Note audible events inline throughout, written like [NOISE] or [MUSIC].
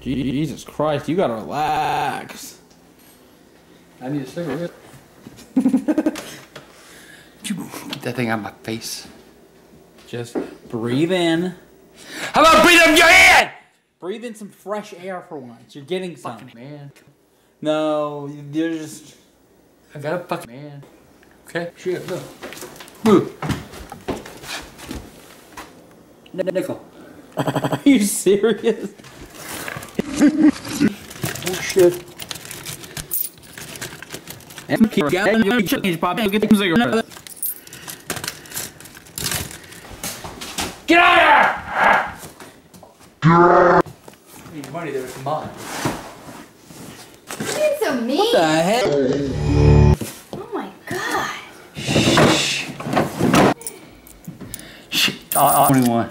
Jesus Christ, you gotta relax. I need a cigarette. [LAUGHS] Get that thing out of my face. Just breathe in. How about breathe up your head? Breathe in some fresh air for once. You're getting some. Fucking man. No, you're just. I got a fucking man. Okay? Shit, no. Move. Nickel. [LAUGHS] Are you serious? Oh shit. Get out of here! Need money there, it's mine. You're so mean. What The heck? Oh my god. Shit. Uh, 21.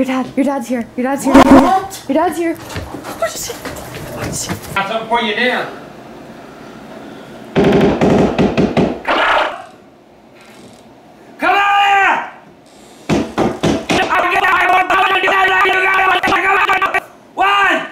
your dad, your dad's here. Your dad's here. What? Your dad's here. Got something for you now. Come out here! One!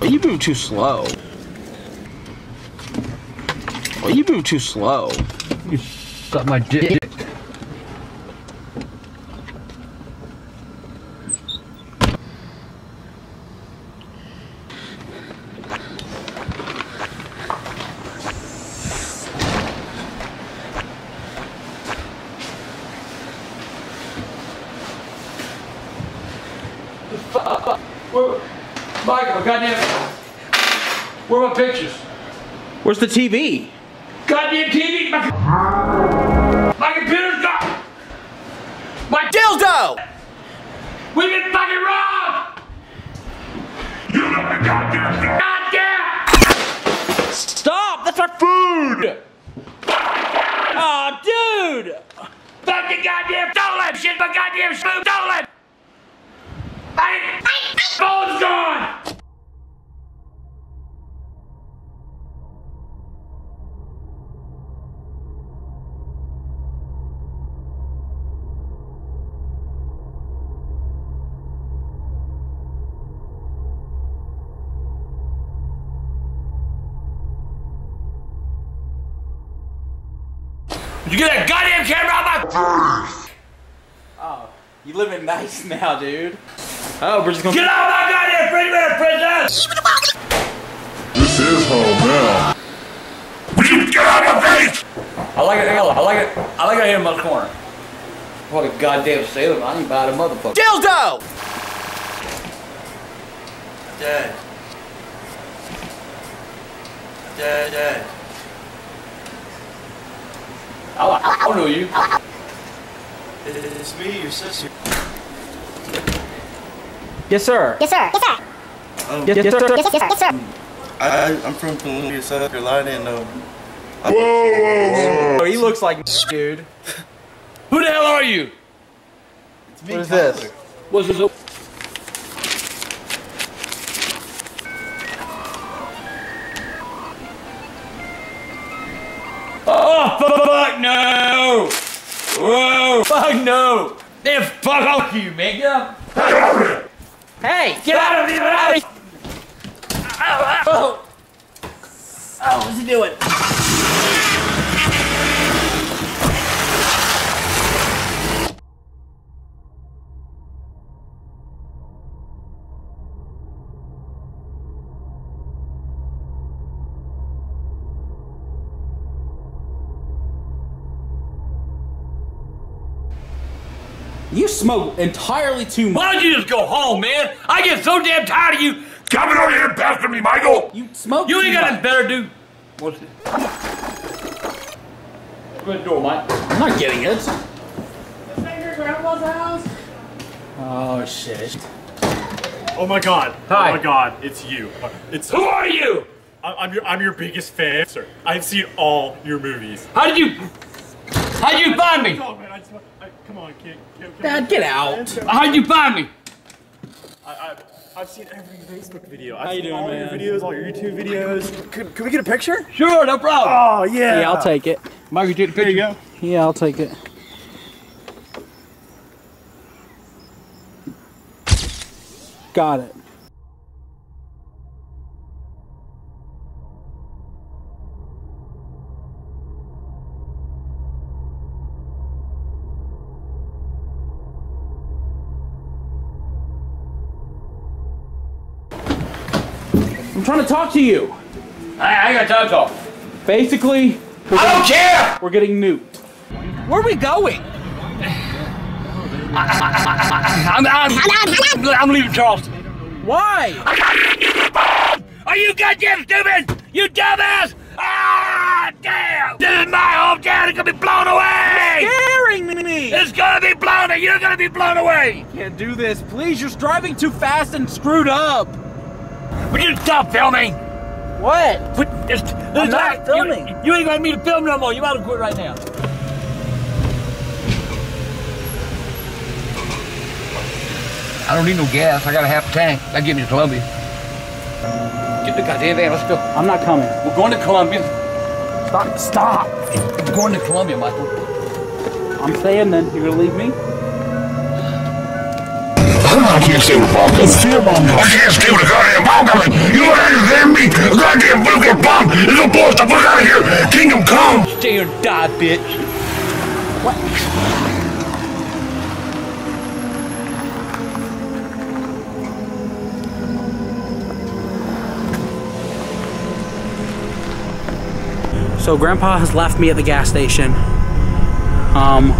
You move too slow. Well, you move too slow. You suck my dick. Where, Michael, goddamn. Where are my pictures? Where's the TV? Goddamn TV! My, my computer's gone! My Dildo! We've been fucking robbed! You know the goddamn Goddamn! Stop! That's our food! Aw, dude! Fucking goddamn stolen! Shit, my goddamn food stolen! Did you get that goddamn camera out of my face? Oh, you living nice now, dude. Oh, we're just gonna. Get out of my goddamn refrigerator, princess! This is home now. Will you get out of my face? I like it, I like it, I like it here in my corner. What a goddamn sailor, I ain't buy the motherfucker. Dildo! Dead. Dead, Dad. I, I, I don't know you. It's me, your sister. Yes, sir. Yes, sir. Yes, sir. Um, Yes, yes, sir. Yes, yes, yes, sir. I, I'm from Columbia, South Carolina, and um, Whoa, whoa, whoa. Oh, he looks like dude. Who the hell are you? it's me, What is Tyler. this? What's this? Fuck no! Then fuck off you, man. Get up. Hey! Get out of here! Out of here. Oh! Oh, what's he doing? You smoke entirely too much. Why don't you just go home, man? I get so damn tired of you coming over here and pestering me, Michael. You smoke. You ain't got nothing better to do. What's it? Open the door, Mike. I'm not getting it. This ain't your grandma's house? Oh shit. Oh my god. Oh, Hi. Oh my god. It's you. It's. Who are you? I'm your I'm your biggest fan, sir. I've seen all your movies. How did you? How did you find me? Oh man, I just I, come on, kid. Can, can Dad, get out. How'd you find me? I, I, I've seen every Facebook video. I've How you seen doing, all man? your videos, all your YouTube videos. Could, could we get a picture? Sure, no problem. Oh yeah. Yeah, I'll take it. Mike, you take the picture. There you go. Yeah, I'll take it. Got it. Trying to talk to you. I, I got time to talk. Basically, I don't care. we're getting nuked. Where are we going? I'm, I'm, I'm leaving Charleston. Why? Are you goddamn stupid? You dumbass! Ah, damn! This is my hometown. It's gonna be blown away. Scaring me. It's gonna be blown. away. You're gonna be blown away. Can't do this. Please, you're driving too fast and screwed up. Would you stop filming? What? Put, it's, I'm not filming. You, you ain't gonna need to film no more. You might as well quit right now. I don't need no gas. I got a half tank. That get me to Columbia. Get the goddamn van. Let's go. I'm not coming. We're going to Columbia. Stop. Stop. We're going to Columbia, Michael. I'm staying then. You're gonna leave me? I can't stay with bomb It's fear. I can't stay with a goddamn bomb coming. You don't understand me? A goddamn nuclear bomb is supposed to fuck out of here. Kingdom come. Stay or die, bitch. What? So Grandpa has left me at the gas station. Um,